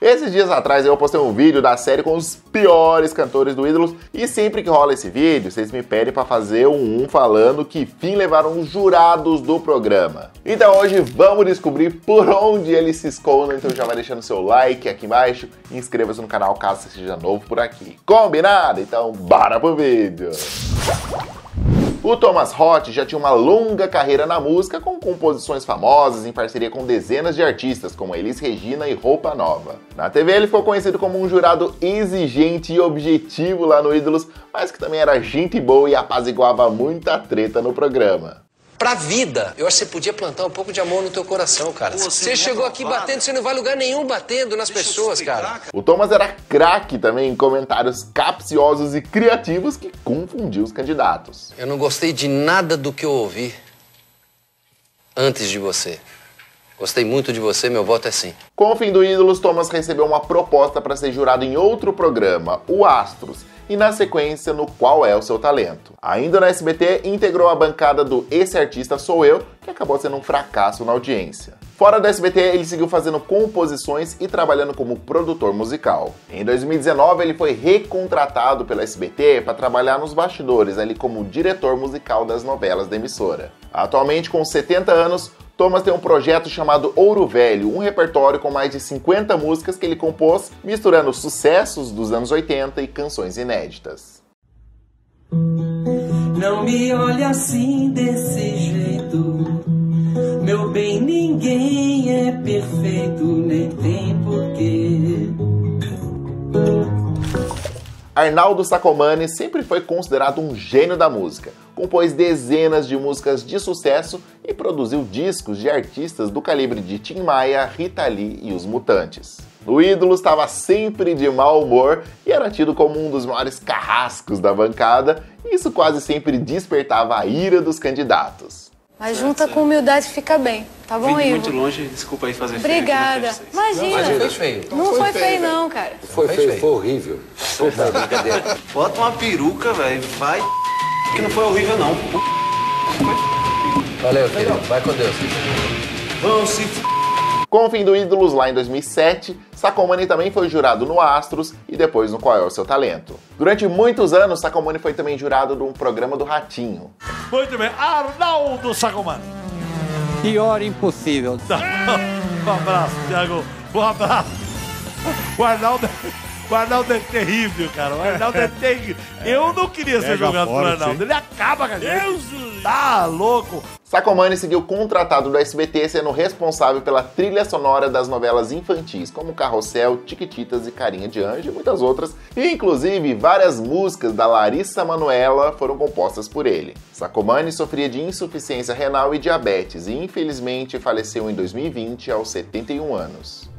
Esses dias atrás eu postei um vídeo da série com os piores cantores do Ídolos e sempre que rola esse vídeo, vocês me pedem para fazer um, um falando que fim levaram os jurados do programa. Então hoje vamos descobrir por onde eles se escondem, então já vai deixando seu like aqui embaixo e inscreva-se no canal caso você seja novo por aqui. Combinado? Então bora pro vídeo! O Thomas Roth já tinha uma longa carreira na música com composições famosas em parceria com dezenas de artistas como Elis Regina e Roupa Nova. Na TV ele ficou conhecido como um jurado exigente e objetivo lá no Ídolos, mas que também era gente boa e apaziguava muita treta no programa pra vida. Eu acho que você podia plantar um pouco de amor no teu coração, cara. Pô, você, chegou aqui batendo, você não vai lugar nenhum batendo nas Deixa pessoas, cara. O Thomas era craque também em comentários capciosos e criativos que confundiam os candidatos. Eu não gostei de nada do que eu ouvi antes de você. Gostei muito de você, meu voto é sim. Com o fim do Ídolos, Thomas recebeu uma proposta para ser jurado em outro programa, o Astros, e na sequência no Qual é o Seu Talento. Ainda no SBT, integrou a bancada do Esse Artista Sou Eu, que acabou sendo um fracasso na audiência. Fora do SBT, ele seguiu fazendo composições e trabalhando como produtor musical. Em 2019, ele foi recontratado pela SBT para trabalhar nos bastidores, ali como diretor musical das novelas da emissora. Atualmente, com 70 anos, Thomas tem um projeto chamado Ouro Velho, um repertório com mais de 50 músicas que ele compôs, misturando sucessos dos anos 80 e canções inéditas. Não me olhe assim desse jeito, meu bem, ninguém é perfeito, nem tem porquê. Arnaldo Sacomani sempre foi considerado um gênio da música. Compôs dezenas de músicas de sucesso e produziu discos de artistas do calibre de Tim Maia, Rita Lee e Os Mutantes. O ídolo estava sempre de mau humor e era tido como um dos maiores carrascos da bancada, e isso quase sempre despertava a ira dos candidatos. Mas junta com humildade fica bem. Tá bom, Ivo? muito longe, desculpa aí fazer Obrigada. feio. Obrigada. Imagina. Não, foi feio. Não, não foi, feio, não, cara. Foi feio, foi horrível. Foi brincadeira. Bota uma peruca, velho. Vai. Que não foi horrível, não. Valeu, querido. Vai com Deus. Vamos se com o fim do Ídolos lá em 2007, Sacomani também foi jurado no Astros e depois no Qual é o Seu Talento. Durante muitos anos, Sacomani foi também jurado de um programa do Ratinho. Muito bem, Arnaldo Sacomani. Pior impossível. um abraço, Thiago. Um abraço. O Arnaldo, o Arnaldo é terrível, cara. O Arnaldo é terrível. Eu não queria ser jogado por Arnaldo. Ele acaba com a gente. Deus! Tá louco. Sacomani seguiu contratado do SBT, sendo responsável pela trilha sonora das novelas infantis, como Carrossel, Tiquititas e Carinha de Anjo e muitas outras, e inclusive várias músicas da Larissa Manoela foram compostas por ele. Sacomani sofria de insuficiência renal e diabetes e infelizmente faleceu em 2020 aos 71 anos.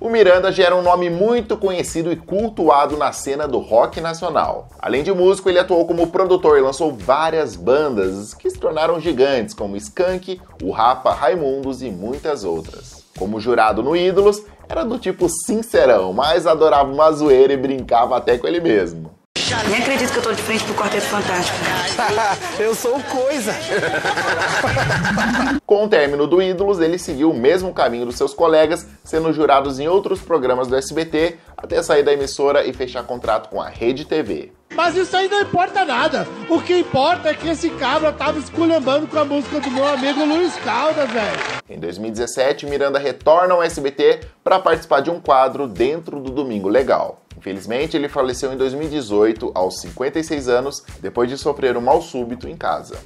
O Miranda já era um nome muito conhecido e cultuado na cena do rock nacional. Além de músico, ele atuou como produtor e lançou várias bandas que se tornaram gigantes, como Skank, o Rapa, Raimundos e muitas outras. Como jurado no Ídolos, era do tipo sincerão, mas adorava uma zoeira e brincava até com ele mesmo. Nem acredito que eu tô de frente pro Quarteto Fantástico. eu sou coisa. Com o término do Ídolos, ele seguiu o mesmo caminho dos seus colegas, sendo jurados em outros programas do SBT, até sair da emissora e fechar contrato com a Rede TV. Mas isso aí não importa nada. O que importa é que esse cabra tava esculhambando com a música do meu amigo Luiz Caldas, velho. Em 2017, Miranda retorna ao SBT para participar de um quadro dentro do Domingo Legal. Infelizmente, ele faleceu em 2018, aos 56 anos, depois de sofrer um mal súbito em casa.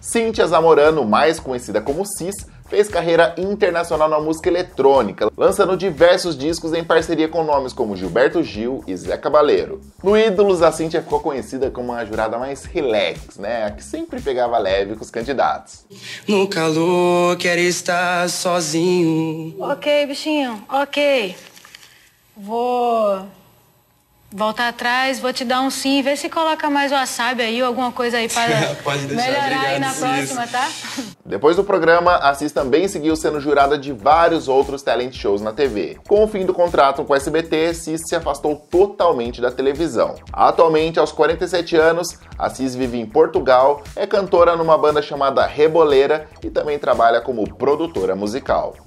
Cíntia Zamorano, mais conhecida como Cis, fez carreira internacional na música eletrônica, lançando diversos discos em parceria com nomes como Gilberto Gil e Zé Cabaleiro. No Ídolos, a Cíntia ficou conhecida como uma jurada mais relax, né? A que sempre pegava leve com os candidatos. No calor, quero estar sozinho. Ok, bichinho, ok. Vou voltar atrás, vou te dar um sim, vê se coloca mais wasabi aí ou alguma coisa aí para melhorar aí na próxima, tá? Depois do programa, a Cis também seguiu sendo jurada de vários outros talent shows na TV. Com o fim do contrato com o SBT, Cis se afastou totalmente da televisão. Atualmente, aos 47 anos, a Cis vive em Portugal, é cantora numa banda chamada Reboleira e também trabalha como produtora musical.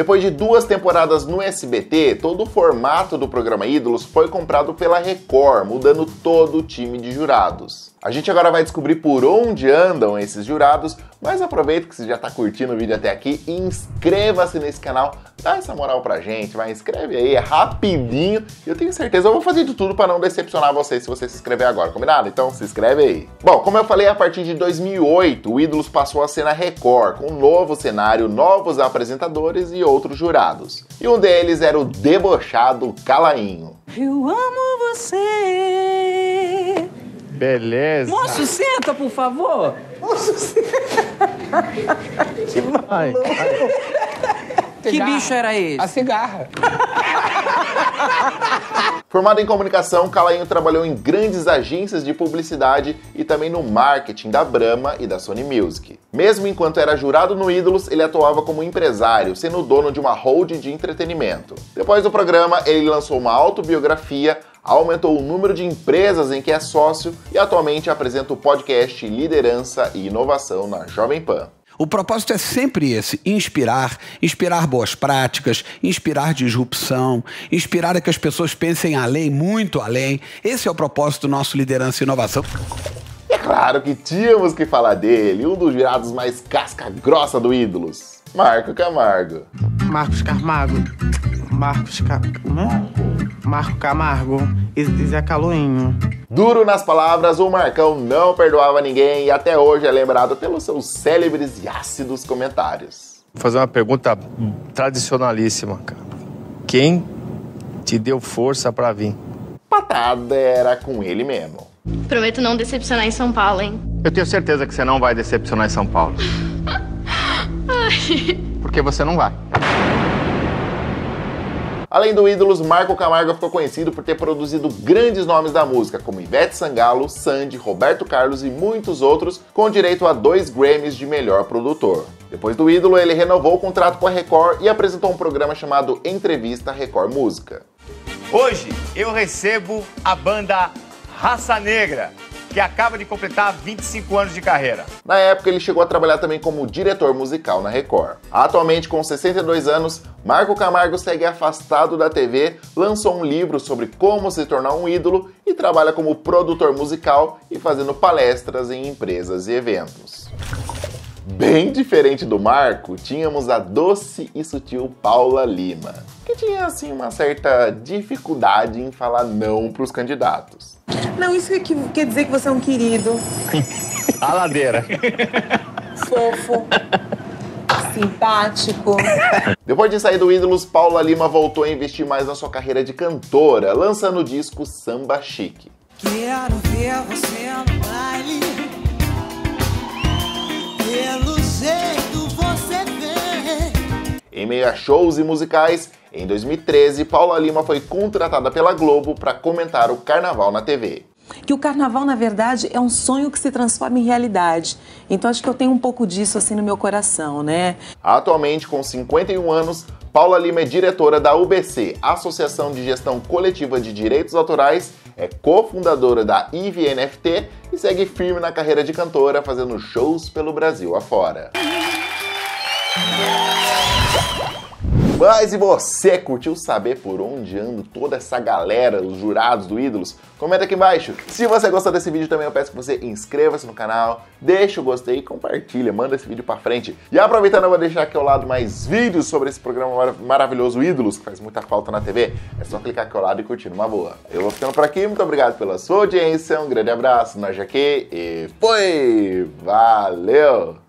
Depois de duas temporadas no SBT, todo o formato do programa Ídolos foi comprado pela Record, mudando todo o time de jurados. A gente agora vai descobrir por onde andam esses jurados, mas aproveita que você já está curtindo o vídeo até aqui e inscreva-se nesse canal, dá essa moral pra gente, vai, inscreve aí, é rapidinho, eu tenho certeza, eu vou fazer de tudo para não decepcionar você se você se inscrever agora, combinado? Então se inscreve aí. Bom, como eu falei, a partir de 2008, o Ídolos passou a ser na Record, com um novo cenário, novos apresentadores e outros jurados. E um deles era o debochado Calainho. Eu amo você. Beleza. Moço, senta, por favor. Moço, senta. Que ai, ai. Que bicho era esse? A cigarra. Formado em comunicação, Calainho trabalhou em grandes agências de publicidade e também no marketing da Brahma e da Sony Music. Mesmo enquanto era jurado no Ídolos, ele atuava como empresário, sendo dono de uma hold de entretenimento. Depois do programa, ele lançou uma autobiografia, aumentou o número de empresas em que é sócio e atualmente apresenta o podcast Liderança e Inovação na Jovem Pan. O propósito é sempre esse: inspirar, inspirar boas práticas, inspirar disrupção, inspirar a que as pessoas pensem além, muito além. Esse é o propósito do nosso Liderança e Inovação. É claro que tínhamos que falar dele, um dos virados mais casca grossa do Ídolos, Marco Camargo. Marcos Camargo. Marcos Camargo. Marco Camargo e Zé Caloinho. Duro nas palavras, o Marcão não perdoava ninguém e até hoje é lembrado pelos seus célebres e ácidos comentários. Vou fazer uma pergunta tradicionalíssima, cara. Quem te deu força para vir? Patada era com ele mesmo. Prometo não decepcionar em São Paulo, hein? Eu tenho certeza que você não vai decepcionar em São Paulo. Porque você não vai. Além do Ídolos, Marco Camargo ficou conhecido por ter produzido grandes nomes da música, como Ivete Sangalo, Sandy, Roberto Carlos e muitos outros, com direito a dois Grammys de melhor produtor. Depois do Ídolo, ele renovou o contrato com a Record e apresentou um programa chamado Entrevista Record Música. Hoje eu recebo a banda Raça Negra, que acaba de completar 25 anos de carreira. Na época, ele chegou a trabalhar também como diretor musical na Record. Atualmente, com 62 anos, Marco Camargo segue afastado da TV, lançou um livro sobre como se tornar um ídolo e trabalha como produtor musical e fazendo palestras em empresas e eventos. Bem diferente do Marco, tínhamos a doce e sutil Paula Lima, que tinha assim uma certa dificuldade em falar não para os candidatos. Não, isso que quer dizer que você é um querido. A ladeira. Fofo. Simpático. Depois de sair do Ídolos, Paula Lima voltou a investir mais na sua carreira de cantora, lançando o disco Samba Chique. Quero ver você no baile. Pelo jeito você vem. Em meio a shows e musicais, em 2013, Paula Lima foi contratada pela Globo para comentar o carnaval na TV. Que o carnaval, na verdade, é um sonho que se transforma em realidade. Então acho que eu tenho um pouco disso assim no meu coração, né? Atualmente, com 51 anos, Paula Lima é diretora da UBC, Associação de Gestão Coletiva de Direitos Autorais, é cofundadora da IVNFT e segue firme na carreira de cantora, fazendo shows pelo Brasil afora. Mas e você curtiu saber por onde anda toda essa galera, os jurados do Ídolos? Comenta aqui embaixo. Se você gostou desse vídeo também eu peço que você inscreva-se no canal, deixa o gostei e compartilha, manda esse vídeo pra frente. E aproveitando eu vou deixar aqui ao lado mais vídeos sobre esse programa mar maravilhoso Ídolos, que faz muita falta na TV. É só clicar aqui ao lado e curtir numa boa. Eu vou ficando por aqui, muito obrigado pela sua audiência, um grande abraço, nós aqui e foi! Valeu!